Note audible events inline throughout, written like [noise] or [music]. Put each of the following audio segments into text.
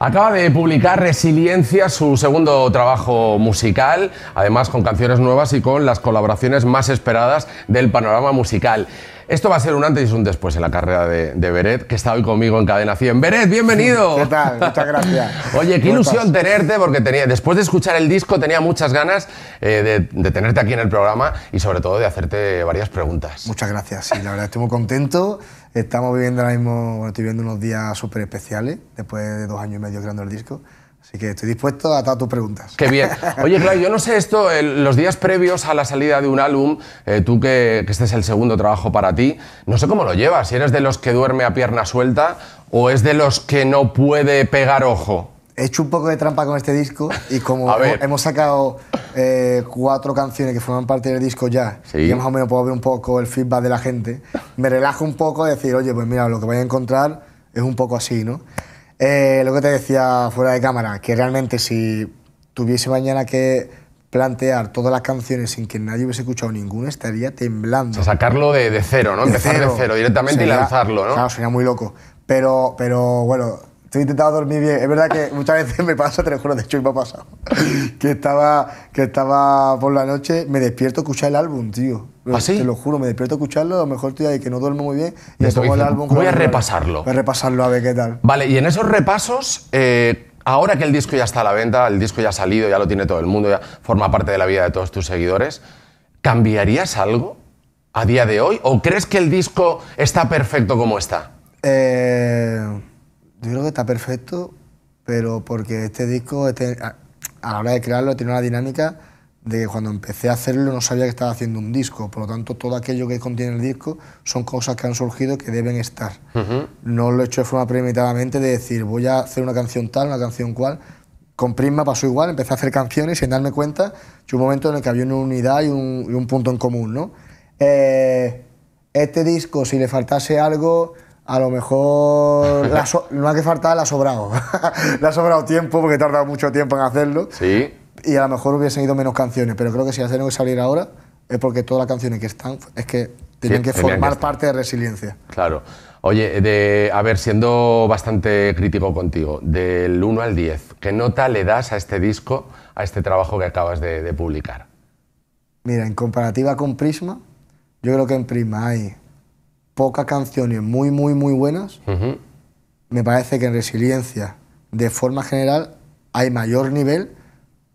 Acaba de publicar Resiliencia, su segundo trabajo musical, además con canciones nuevas y con las colaboraciones más esperadas del panorama musical. Esto va a ser un antes y un después en la carrera de, Beret, que está hoy conmigo en Cadena 100. Beret, bienvenido. ¿Qué tal? Muchas gracias. Oye, qué ilusión tenerte, porque tenía, después de escuchar el disco tenía muchas ganas eh, de, tenerte aquí en el programa y sobre todo de hacerte varias preguntas. Muchas gracias, sí, la verdad estoy muy contento. Estamos viviendo ahora mismo, bueno, estoy viviendo unos días súper especiales, después de dos años y medio creando el disco. Así que estoy dispuesto a todas tus preguntas. Qué bien. Oye, [laughs] claro, yo no sé esto, los días previos a la salida de un álbum, eh, tú que, este es el segundo trabajo para ti, no sé cómo lo llevas, si eres de los que duerme a pierna suelta o es de los que no puede pegar ojo. He hecho un poco de trampa con este disco y como hemos sacado eh, cuatro canciones que forman parte del disco ya y más o menos puedo ver un poco el feedback de la gente, me relajo un poco de decir, oye, pues mira, lo que voy a encontrar es un poco así, ¿no? Eh, lo que te decía fuera de cámara, que realmente si tuviese mañana que plantear todas las canciones sin que nadie hubiese escuchado ninguna, estaría temblando. O sea, sacarlo de, cero, ¿no? Empezar de cero directamente y lanzarlo, ¿no? Claro, sería muy loco. Pero, pero bueno, estoy intentando dormir bien. Es verdad que muchas veces me pasa, te lo juro, de hecho me ha pasado, [laughs] que estaba, que estaba por la noche, me despierto escuchar el álbum, tío. ¿Ah, sí? Te lo juro, me despierto a escucharlo, a lo mejor estoy ahí que no duermo muy bien y, y pongo el álbum. Voy a repasarlo. Voy a repasarlo a ver qué tal. Vale, y en esos repasos, eh, ahora que el disco ya está a la venta, el disco ya ha salido, ya lo tiene todo el mundo, ya forma parte de la vida de todos tus seguidores, ¿cambiarías algo a día de hoy? ¿O crees que el disco está perfecto como está? Eh yo creo que está perfecto, pero porque este disco, este, a, la hora de crearlo, tiene una dinámica de que cuando empecé a hacerlo no sabía que estaba haciendo un disco, por lo tanto todo aquello que contiene el disco son cosas que han surgido que deben estar. No lo he hecho de forma premeditadamente de decir voy a hacer una canción tal, una canción cual. Con Prisma pasó igual, empecé a hacer canciones sin darme cuenta que un momento en el que había una unidad y un, punto en común. ¿no? Eh, este disco, si le faltase algo, a lo mejor [laughs] no hay que faltar, le ha sobrado. [laughs] le ha sobrado tiempo porque he tardado mucho tiempo en hacerlo. Sí. Y a lo mejor hubiesen ido menos canciones, pero creo que si hacen que salir ahora es porque todas las canciones que están es que tienen que formar parte de resiliencia. Claro. Oye, de, a ver, siendo bastante crítico contigo, del 1 al 10, ¿qué nota le das a este disco, a este trabajo que acabas de, de publicar? Mira, en comparativa con Prisma, yo creo que en Prisma hay pocas canciones muy, muy, muy buenas. Me parece que en Resiliencia, de forma general, hay mayor nivel,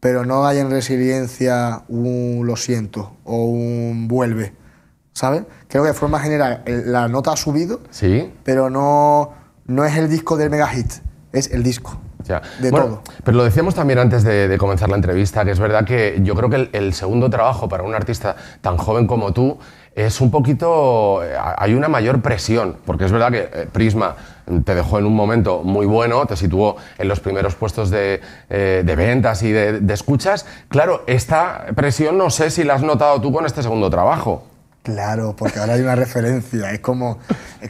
pero no hay en Resiliencia un lo siento o un vuelve. ¿Sabes? Creo que de forma general la nota ha subido, ¿Sí? pero no, no es el disco del mega hit, es el disco. De todo. Pero lo decíamos también antes de, comenzar la entrevista, que es verdad que yo creo que el, segundo trabajo para un artista tan joven como tú es un poquito. Hay una mayor presión, porque es verdad que eh, Prisma te dejó en un momento muy bueno, te situó en los primeros puestos de, eh, ventas y de, escuchas. Claro, esta presión no sé si la has notado tú con este segundo trabajo. Claro, porque ahora hay una referencia, es como...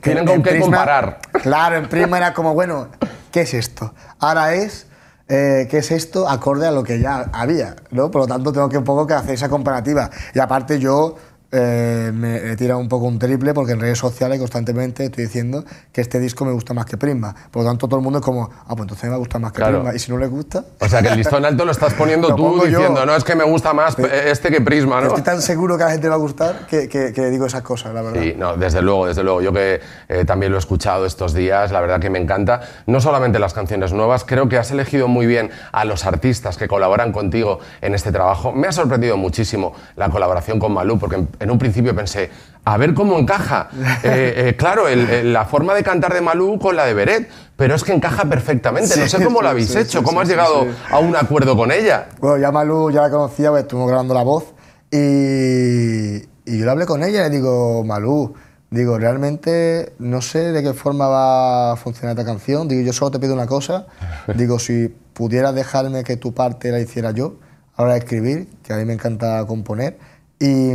Tienen con qué comparar. Claro, en Prisma era como, bueno, ¿qué es esto? Ahora es, eh, ¿qué es esto? Acorde a lo que ya había, ¿no? Por lo tanto, tengo que un poco que hacer esa comparativa. Y aparte yo eh, me he tirado un poco un triple porque en redes sociales constantemente estoy diciendo que este disco me gusta más que Prisma. Por lo tanto, todo el mundo es como, ah, pues entonces me va a gustar más que Prisma. Y si no le gusta. O sea, que el listón alto lo estás poniendo [laughs] tú diciendo, no, es que me gusta más este que Prisma, ¿no? Estoy tan seguro que a la gente le va a gustar que, que, digo esas cosas, la verdad. Sí, no, desde luego, desde luego. Yo que eh, también lo he escuchado estos días, la verdad que me encanta. No solamente las canciones nuevas, creo que has elegido muy bien a los artistas que colaboran contigo en este trabajo. Me ha sorprendido muchísimo la colaboración con Malú, porque en un principio pensé, a ver cómo encaja. [laughs] Eh, eh, claro, la forma de cantar de Malú con la de Beret, pero es que encaja perfectamente. no sé cómo lo habéis hecho, cómo has llegado a un acuerdo con ella. Bueno, ya Malú ya la conocía, pues, estuvimos grabando la voz y, yo le hablé con ella y le digo, Malú, digo, realmente no sé de qué forma va a funcionar esta canción. Digo, yo solo te pido una cosa. [laughs] Digo, si pudieras dejarme que tu parte la hiciera yo, ahora escribir, que a mí me encanta componer. Y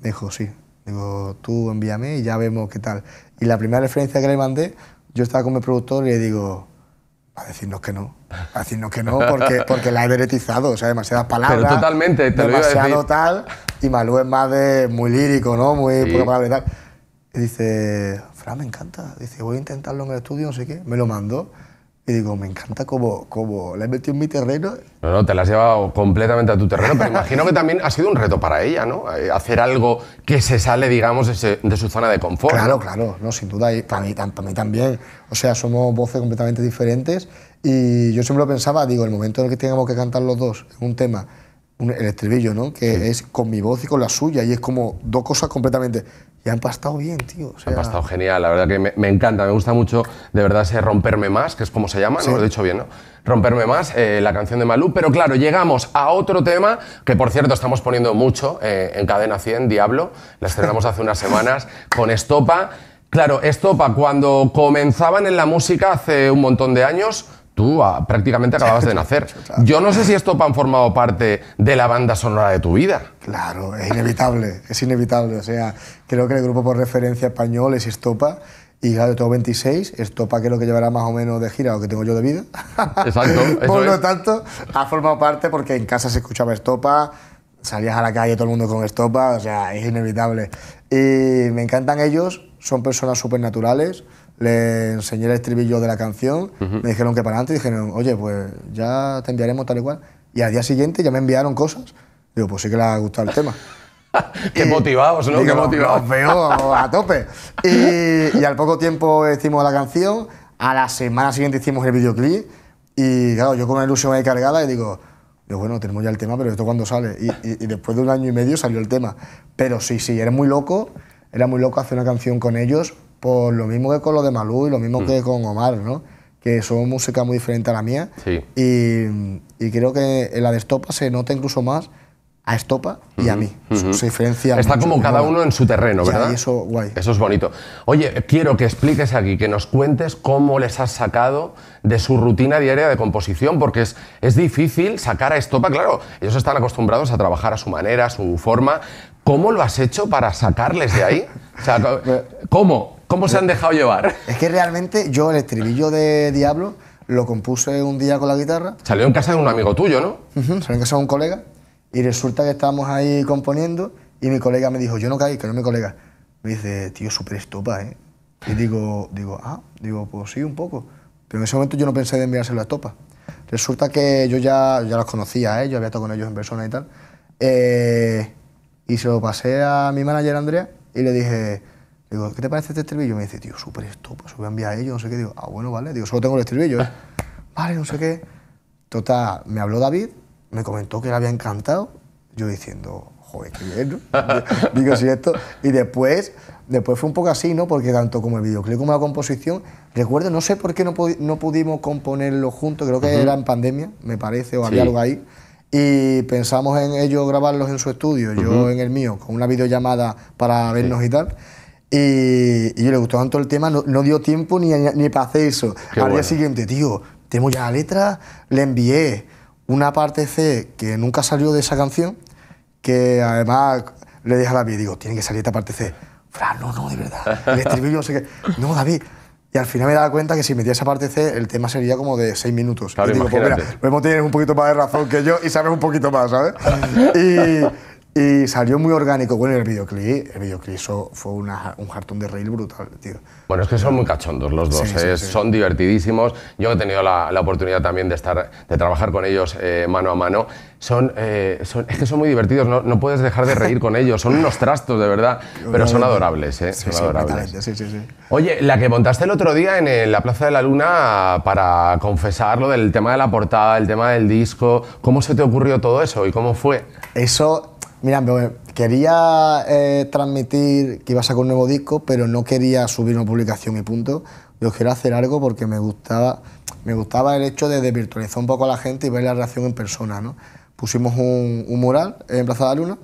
dijo, sí. Digo, tú envíame y ya vemos qué tal. Y la primera referencia que le mandé, yo estaba con mi productor y le digo, a decirnos que no. A decirnos que no porque, porque la he veretizado, o sea, demasiadas palabras. Pero totalmente, te demasiado lo tal. Y Malú es más de muy lírico, ¿no? Muy sí. poca y tal. Y dice, Fran, me encanta. Dice, voy a intentarlo en el estudio, no sé qué. Me lo mandó. Y digo, me encanta cómo, cómo la he metido en mi terreno. No, no, te la has llevado completamente a tu terreno, pero imagino que también ha sido un reto para ella, ¿no? Eh, Hacer algo que se sale, digamos, de, ese- de su zona de confort. Claro, claro, no, sin duda, y para mí, para mí también. O sea, somos voces completamente diferentes y yo siempre lo pensaba, digo, el momento en el que tengamos que cantar los dos un tema, un- el estribillo, ¿no? Que es con mi voz y con la suya y es como dos cosas completamente... Y han pastado bien, tío. O sea, Ha estado genial, la verdad que me, me encanta, me gusta mucho de verdad ese Romperme Más, que es como se llama, ¿no? Lo he dicho bien, ¿no? Romperme Más, eh, la canción de Malú, pero claro, llegamos a otro tema que por cierto estamos poniendo mucho eh, en Cadena 100, Diablo, la estrenamos hace unas semanas con Estopa. Claro, Estopa, cuando comenzaban en la música hace un montón de años, tú prácticamente acababas de nacer. [laughs] Yo no sé si Estopa han formado parte de la banda sonora de tu vida. Claro, es inevitable, es inevitable. O sea, creo que el grupo por referencia español es Estopa. Y claro, yo tengo 26, Estopa creo que llevará más o menos de gira lo que tengo yo de vida. [laughs] Exacto, eso Por lo es. tanto, ha formado parte porque en casa se escuchaba Estopa, salías a la calle todo el mundo con Estopa, o sea, es inevitable. Y me encantan ellos, son personas súper naturales. Le enseñé el estribillo de la canción, me dijeron que para adelante, dijeron, oye, pues ya te enviaremos tal y cual. Y al día siguiente ya me enviaron cosas. Digo, pues sí que les ha gustado el tema. [laughs] Qué motivados, ¿no? Digo, Qué motivados. veo a tope. Y, [laughs] y al poco tiempo hicimos la canción, a la semana siguiente hicimos el videoclip y claro, yo con una ilusión ahí cargada y digo, digo, bueno, tenemos ya el tema, pero esto cuándo sale. Y, y- y después de un año y medio salió el tema. Pero sí, sí, era muy loco, era muy loco hacer una canción con ellos, por lo mismo que con lo de Malú y lo mismo que con Omar, ¿no? Que son música muy diferente a la mía. Sí. Y, y creo que en la de Estopa se nota incluso más a Estopa y a mí. Se diferencia Está mucho, como cada uno en su terreno, Ya, ¿verdad? y eso, guay. Eso es bonito. Oye, quiero que expliques aquí, que nos cuentes cómo les has sacado de su rutina diaria de composición, porque es, es difícil sacar a Estopa, claro, ellos están acostumbrados a trabajar a su manera, a su forma. ¿Cómo lo has hecho para sacarles de ahí? O sea, [laughs] ¿cómo? ¿Cómo se han dejado llevar? Es que realmente yo el estribillo de Diablo lo compuse un día con la guitarra, Salió en casa de un amigo tuyo, ¿no? ujú, salió en casa de un colega, y resulta que estábamos ahí componiendo, y mi colega me dijo, yo no caí, que no es mi colega. Me dice, tío, súper estopa, ¿eh? Y digo, digo, ah, digo, pues sí, un poco. Pero en ese momento yo no pensé de enviárselo a estopa. Resulta que yo ya, ya los conocía a ellos, había estado con ellos en persona y tal. Eh, y se lo pasé a mi manager Andrea y le dije, digo, ¿qué te parece este estribillo? Y me dice, tío, súper estopa, se lo voy a enviar a ellos, no sé qué. Digo, ah, bueno, vale. Digo, solo tengo el estribillo, ¿eh? [laughs] vale, no sé qué. Total, me habló David, me comentó que le había encantado. Yo diciendo, joder, qué bien, ¿no? [laughs] Digo, si esto. Y después, después fue un poco así, ¿no? Porque tanto como el videoclip como la composición, recuerdo, no sé por qué no, no pudimos componerlo juntos, creo que era en pandemia, me parece, o había Sí. algo ahí. Y pensamos en ellos grabarlos en su estudio, yo en el mío, con una videollamada para vernos y tal. Y, y yo le gustó tanto el tema, no, no dio tiempo ni, ni para hacer eso. Qué Al bueno. día siguiente, tío, tenemos ya la letra, le envié una parte C que nunca salió de esa canción, que además le dije a David, digo, tiene que salir esta parte C. Fran, no, no, de verdad. El estribillo, no sé qué. No, David. Y al final me daba cuenta que si metía esa parte C, el tema sería como de seis minutos. Claro, y digo, pues mira, un poquito más de razón que yo y sabes un poquito más, ¿sabes? [laughs] Y, y salió muy orgánico. Bueno, el videoclip, el videoclip eso fue una- un jartón de reír brutal, tío. Bueno, es que son muy cachondos los dos, Sí, sí, ¿eh? sí. son divertidísimos. Yo he tenido la, la oportunidad también de estar, de trabajar con ellos eh, mano a mano. Son, eh, son- es que son muy divertidos, no, no puedes dejar de reír con ellos. Son unos trastos, de verdad, [laughs] pero son adorables, ¿eh? Sí, son sí, adorables. sí, sí, sí. Oye, la que montaste el otro día en la Plaza de la Luna para confesar lo del tema de la portada, el tema del disco, ¿cómo se te ocurrió todo eso y cómo fue? Eso, mira, quería eh, transmitir que iba a sacar un nuevo disco, pero no quería subir una publicación y punto. Yo quería hacer algo porque me gustaba, me gustaba el hecho de desvirtualizar un poco a la gente y ver la reacción en persona. ¿no? Pusimos un, un mural en Plaza de la Luna,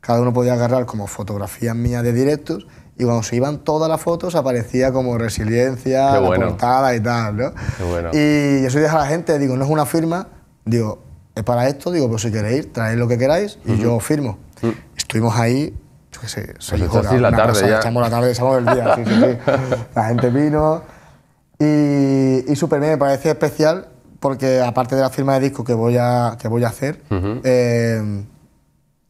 cada uno podía agarrar como fotografías mías de directos y cuando se iban todas las fotos aparecía como resiliencia, la bueno. portada y tal. ¿no? Qué bueno. Y eso dije a la gente, digo, no es una firma, digo, es para esto, digo, pues si queréis, traed lo que queráis y yo firmo. Estuvimos ahí, yo qué sé, seis echasteis horas, la una tarde cosa, ya. echamos la tarde, echamos el día, sí, sí, sí. [laughs] La gente vino y, y súper bien, me parece especial porque aparte de la firma de disco que voy a, que voy a hacer, eh,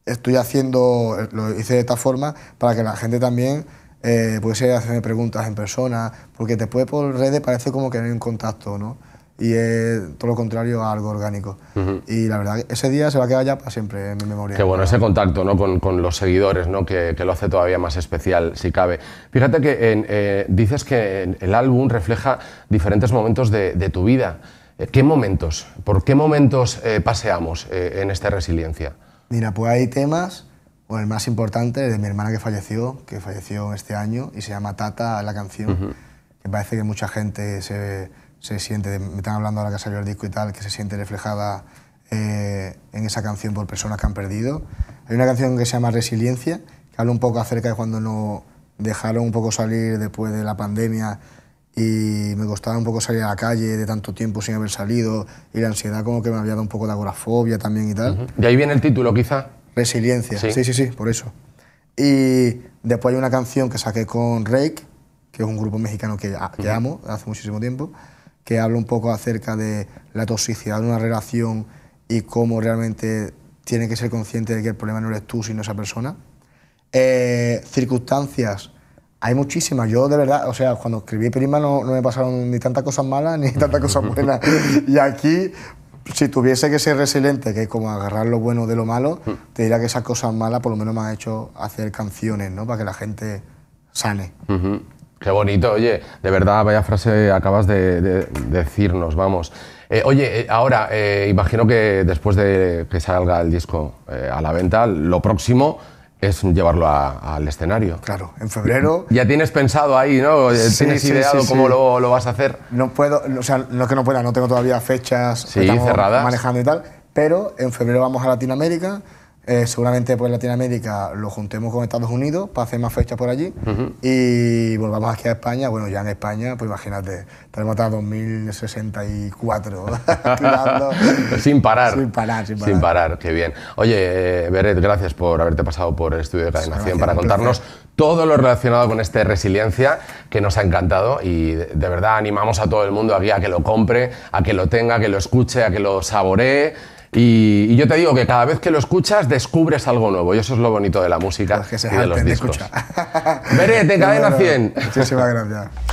estoy haciendo, lo hice de esta forma para que la gente también eh, pudiese hacerme preguntas en persona, porque después por redes parece como que no hay un contacto, ¿no? Y es todo lo contrario a algo orgánico. Y la verdad, ese día se va a quedar ya para siempre en mi memoria. Qué bueno, ese contacto ¿no? con, con los seguidores, ¿no? Que, que, lo hace todavía más especial, si cabe. Fíjate que en, eh, dices que el álbum refleja diferentes momentos de, de tu vida. Eh, ¿Qué momentos? ¿Por qué momentos eh, paseamos eh, en esta resiliencia? Mira, pues hay temas, bueno, el más importante de mi hermana que falleció, que falleció este año, y se llama Tata, la canción, que parece que mucha gente se, se siente, me están hablando ahora que salió el disco y tal, que se siente reflejada eh, en esa canción por personas que han perdido. Hay una canción que se llama Resiliencia, que habla un poco acerca de cuando nos dejaron un poco salir después de la pandemia y me costaba un poco salir a la calle de tanto tiempo sin haber salido y la ansiedad como que me había dado un poco de agorafobia también y tal. ¿De ahí viene el título quizá? Resiliencia, sí, sí, sí, sí por eso. Y después hay una canción que saqué con Rake, que es un grupo mexicano que, que amo hace muchísimo tiempo, que habla un poco acerca de la toxicidad de una relación y cómo realmente tiene que ser consciente de que el problema no eres tú, sino esa persona. Eh, circunstancias, hay muchísimas. Yo, de verdad, o sea, cuando escribí Prima no, no me pasaron ni tantas cosas malas [laughs] ni tantas cosas buenas. y aquí, si tuviese que ser resiliente, que es como agarrar lo bueno de lo malo, te diría que esas cosas malas por lo menos me han hecho hacer canciones, ¿no? Para que la gente sane. Uh -huh. Qué bonito, oye, de verdad, vaya frase acabas de, de, de decirnos, vamos. Eh, oye, eh, ahora, eh, imagino que después de que salga el disco eh, a la venta, lo próximo es llevarlo a, al escenario. Claro, en febrero. Ya tienes pensado ahí, ¿no? ¿Tienes sí, ideado sí, cómo lo, lo, vas a hacer? No puedo, o sea, no es que no pueda, no tengo todavía fechas Sí, cerradas. manejando y tal, pero en febrero vamos a Latinoamérica. Eh, seguramente pues Latinoamérica lo juntemos con Estados Unidos para hacer más fechas por allí y volvamos aquí a España. Bueno, ya en España, pues imagínate, tenemos hasta 2064 [laughs] tirando. sin parar. Sin parar, sin parar. Sin parar, qué bien. Oye, eh, Beret, gracias por haberte pasado por el estudio de Cadena 100 para contarnos todo lo relacionado con este Resiliencia que nos ha encantado y de verdad animamos a todo el mundo aquí a que lo compre, a que lo tenga, a que lo escuche, a que lo saboree. Y, y, yo te digo que cada vez que lo escuchas descubres algo nuevo y eso es lo bonito de la música Pues que se y de los de discos. Beret, en [laughs] Cadena Bueno, 100. Muchísimas gracias.